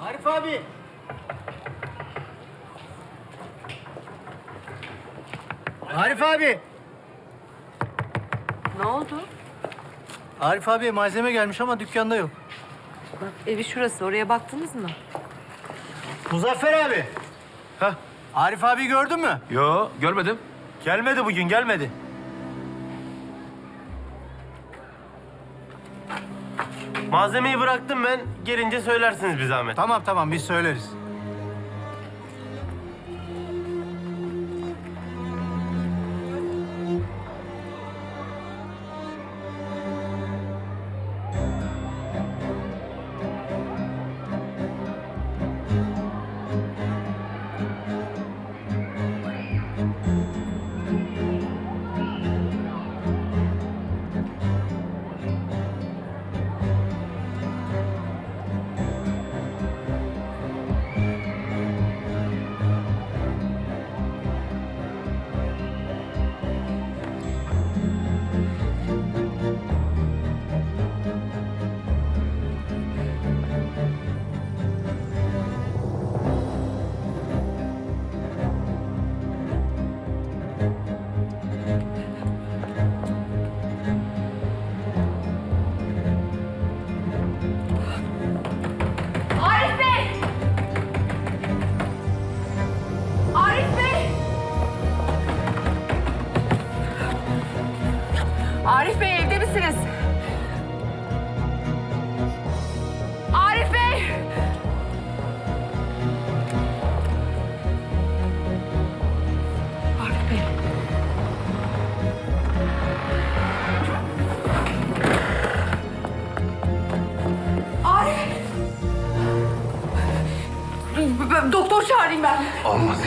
Arif abi. Arif abi. Ne oldu? Arif abi malzeme gelmiş ama dükkanda yok. Bak evi şurası. Oraya baktınız mı? Muzaffer abi. Hah Arif abi gördün mü? Yo görmedim Gelmedi bugün gelmedi. Malzemeyi bıraktım ben gelince söylersiniz bir zahmet Tamam tamam biz söyleriz. Misiniz? Arif Bey! Arif Bey. Arif! Doktor çağırayım ben. Olmaz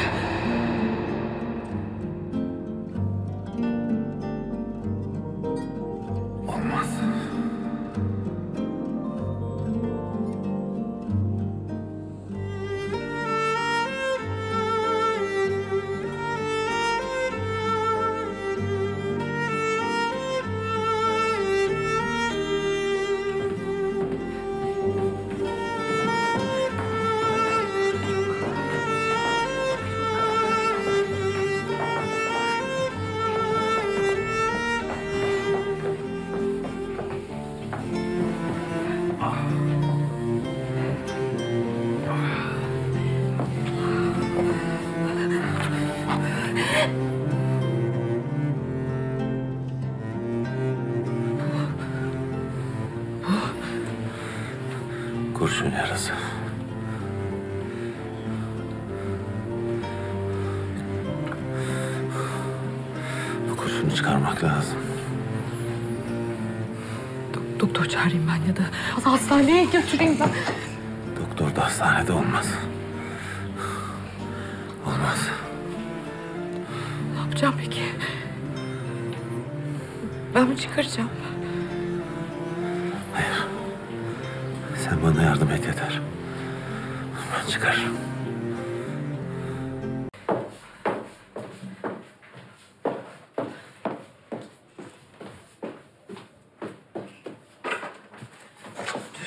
Kurşun yarası. Bu kurşunu çıkarmak lazım. Do- doktor çağırayım ben ya da hastaneye götüreyim ben. Doktor da hastanede olmaz. Olmaz. Ne yapacağım peki? Ben mi çıkaracağım? Bana yardım et yeter. Ben çıkarırım.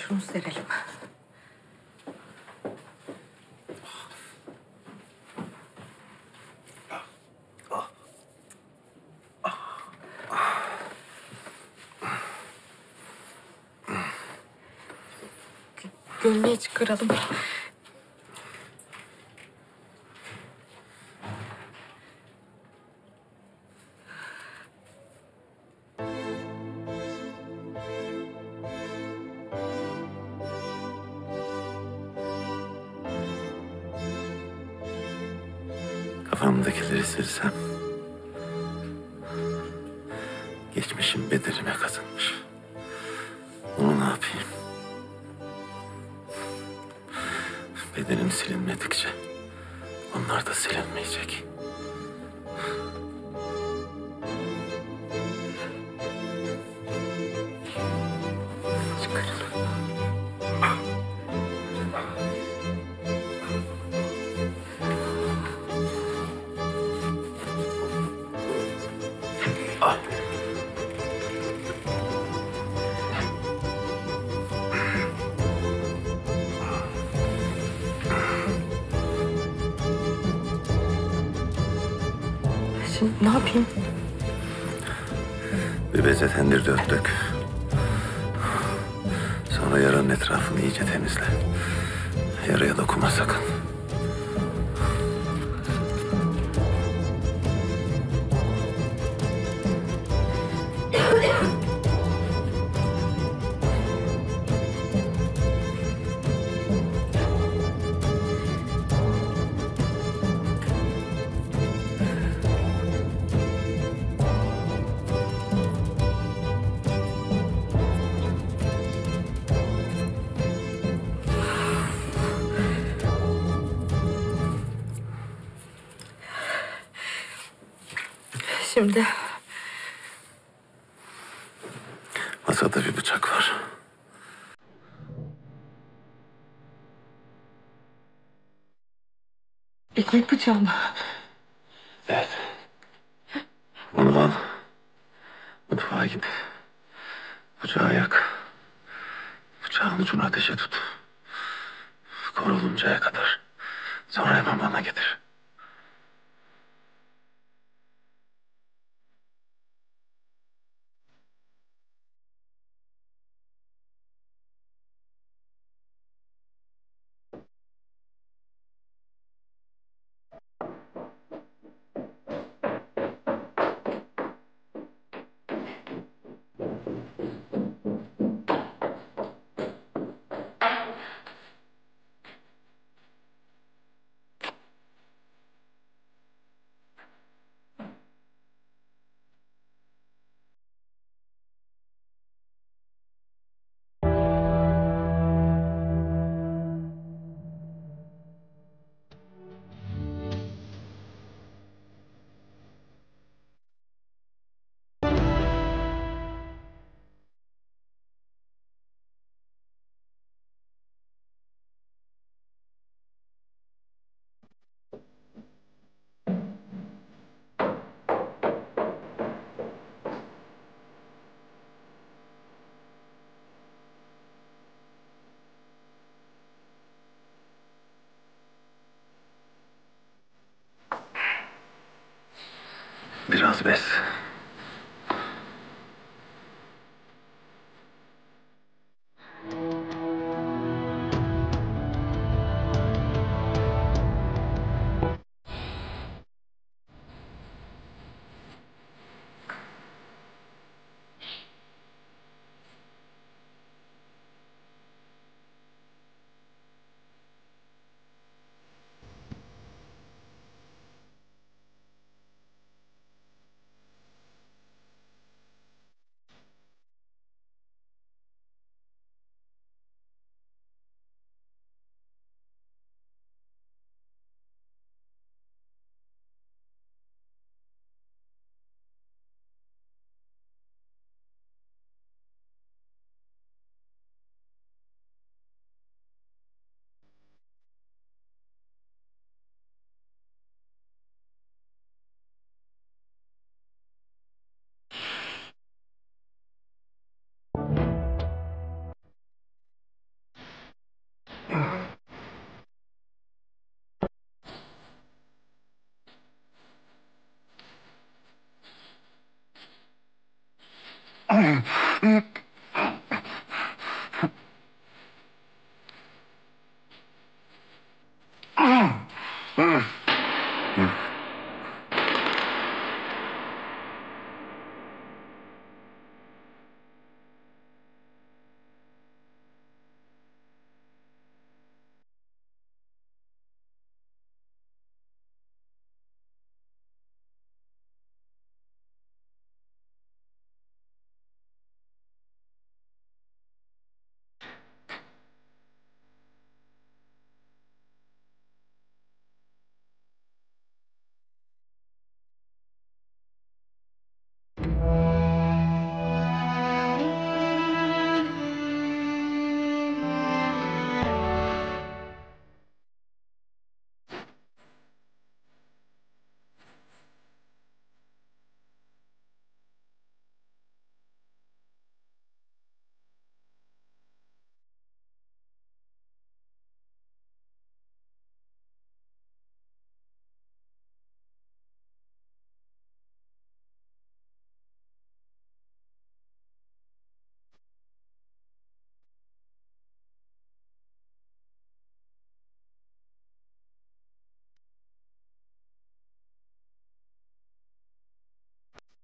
Şunu serelim. Gömleği çıkaralım. Kafamdakileri silsem... Geçmişim bedelime kazanmış. Onu ne yapayım? Bedenim silinmedikçe onlar da silinmeyecek. İçin ne yapayım? Bir beze tendir dört dök. Sonra yaranın etrafını iyice temizle. Yaraya dokunma sakın. Şimdi Masada bir bıçak var. ekmek bıçağı mı? Evet. Bunu al. Mutfağa git. Bıçağı yak. Bıçağın ucunu ateşe tut. Kavruluncaya kadar. Sonra hemen bana getir. はずです。Hmm.